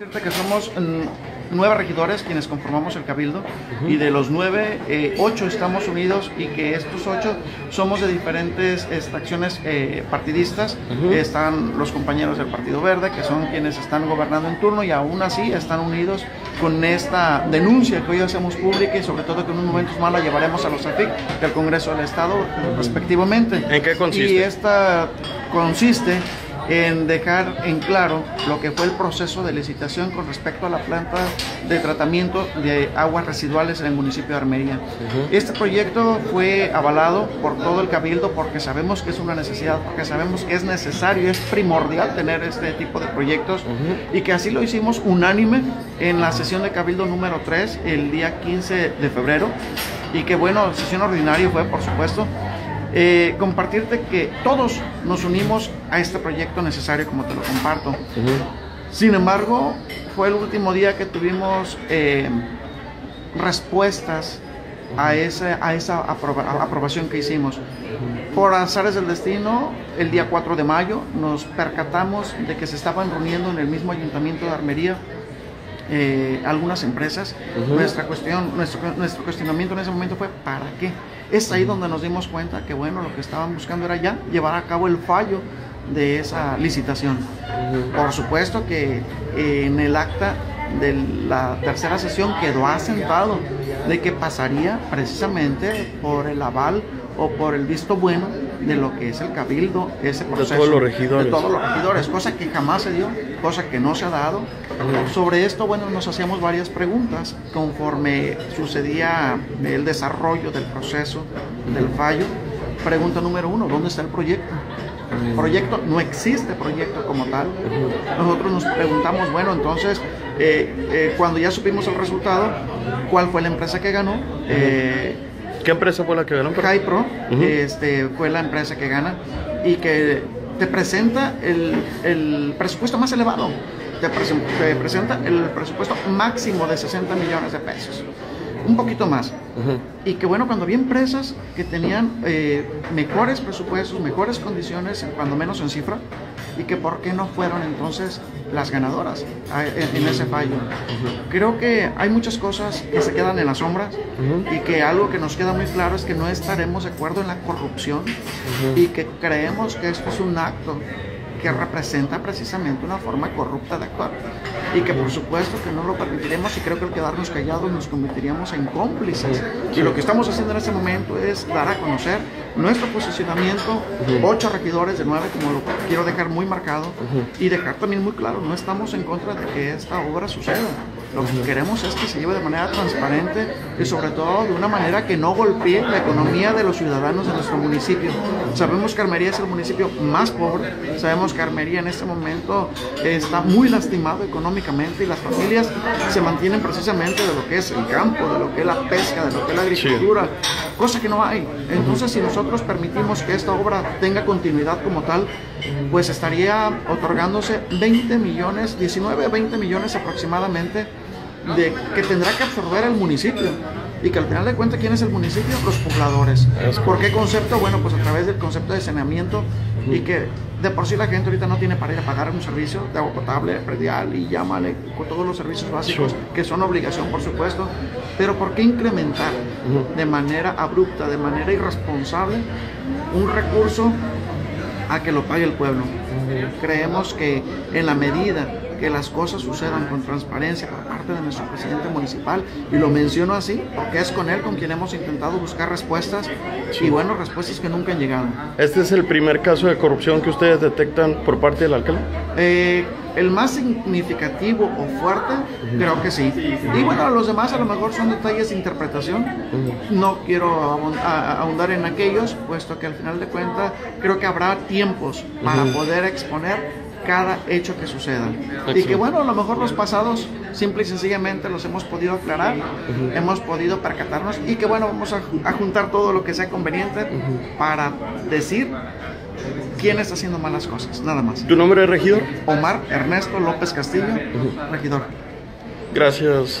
Que somos mm, nueve regidores quienes conformamos el Cabildo y de los nueve, eh, ocho estamos unidos y que estos ocho somos de diferentes extracciones eh, partidistas. Están los compañeros del Partido Verde que son quienes están gobernando en turno y aún así están unidos con esta denuncia que hoy hacemos pública y sobre todo que en un momento más la llevaremos a los AFIC del Congreso del Estado respectivamente. ¿En qué consiste? Y esta consiste en dejar en claro lo que fue el proceso de licitación con respecto a la planta de tratamiento de aguas residuales en el municipio de Armería. Este proyecto fue avalado por todo el cabildo porque sabemos que es una necesidad, porque sabemos que es necesario, es primordial tener este tipo de proyectos y que así lo hicimos unánime en la sesión de cabildo número 3 el día 15 de febrero. Y que bueno, sesión ordinaria fue por supuesto eh, compartirte que todos nos unimos a este proyecto necesario como te lo comparto. Sin embargo, fue el último día que tuvimos eh, respuestas a, ese, a esa aprobación que hicimos. Por azares del destino, el día 4 de mayo nos percatamos de que se estaban reuniendo en el mismo ayuntamiento de Armería eh, algunas empresas. Nuestra cuestión, nuestro, nuestro cuestionamiento en ese momento fue ¿para qué? Es ahí donde nos dimos cuenta que bueno, lo que estaban buscando era ya llevar a cabo el fallo de esa licitación. Por supuesto que eh, en el acta de la tercera sesión quedó asentado de que pasaría precisamente por el aval o por el visto bueno de lo que es el cabildo, ese proceso. De todos los regidores. De todos los regidores, cosa que jamás se dio, cosa que no se ha dado. Sobre esto, bueno, nos hacíamos varias preguntas conforme sucedía el desarrollo del proceso, del fallo. Pregunta número uno, ¿dónde está el proyecto? Proyecto, no existe proyecto como tal. Nosotros nos preguntamos, bueno, entonces, eh, eh, cuando ya supimos el resultado, ¿cuál fue la empresa que ganó? Eh, ¿Qué empresa fue la que ganó? Hypro este, fue la empresa que gana y que te presenta el, el presupuesto más elevado. Te, te, presenta el presupuesto máximo de 60 millones de pesos. Un poquito más. Y que bueno, cuando vi empresas que tenían eh, mejores presupuestos, mejores condiciones, cuando menos en cifra, y que por qué no fueron entonces las ganadoras en, ese fallo. Creo que hay muchas cosas que se quedan en las sombras y que algo que nos queda muy claro es que no estaremos de acuerdo en la corrupción y que creemos que esto es un acto que representa precisamente una forma corrupta de actuar. Y que por supuesto que no lo permitiremos y creo que al quedarnos callados nos convertiríamos en cómplices. Y lo que estamos haciendo en este momento es dar a conocer nuestro posicionamiento, ocho regidores de nueve, como lo quiero dejar muy marcado y dejar también muy claro, no estamos en contra de que esta obra suceda. Lo que queremos es que se lleve de manera transparente y sobre todo de una manera que no golpee la economía de los ciudadanos de nuestro municipio. Sabemos que Armería es el municipio más pobre, sabemos que Armería en este momento está muy lastimado económicamente y las familias se mantienen precisamente de lo que es el campo, de lo que es la pesca, de lo que es la agricultura, cosa que no hay. Entonces si nosotros permitimos que esta obra tenga continuidad como tal, pues estaría otorgándose 20 millones, 19 a 20 millones aproximadamente de que tendrá que absorber el municipio y que al final de cuentas, ¿quién es el municipio? Los pobladores. ¿Por qué concepto? Bueno, pues a través del concepto de saneamiento y que de por sí la gente ahorita no tiene para ir a pagar un servicio de agua potable, predial y llámale con todos los servicios básicos que son obligación, por supuesto. Pero ¿por qué incrementar de manera abrupta, de manera irresponsable un recurso a que lo pague el pueblo? Creemos que en la medida que las cosas sucedan con transparencia por parte de nuestro presidente municipal. Y lo menciono así porque es con él con quien hemos intentado buscar respuestas y bueno, respuestas que nunca han llegado. ¿Este es el primer caso de corrupción que ustedes detectan por parte del alcalde? Eh, el más significativo o fuerte, creo que sí. Y bueno, los demás a lo mejor son detalles de interpretación. No quiero ahondar en aquellos, puesto que al final de cuentas creo que habrá tiempos para poder exponer cada hecho que suceda. Y que bueno, a lo mejor los pasados simple y sencillamente los hemos podido aclarar, hemos podido percatarnos y que bueno, vamos a, juntar todo lo que sea conveniente para decir quién está haciendo malas cosas, nada más. ¿Tu nombre es regidor? Omar Ernesto López Castillo, regidor. Gracias.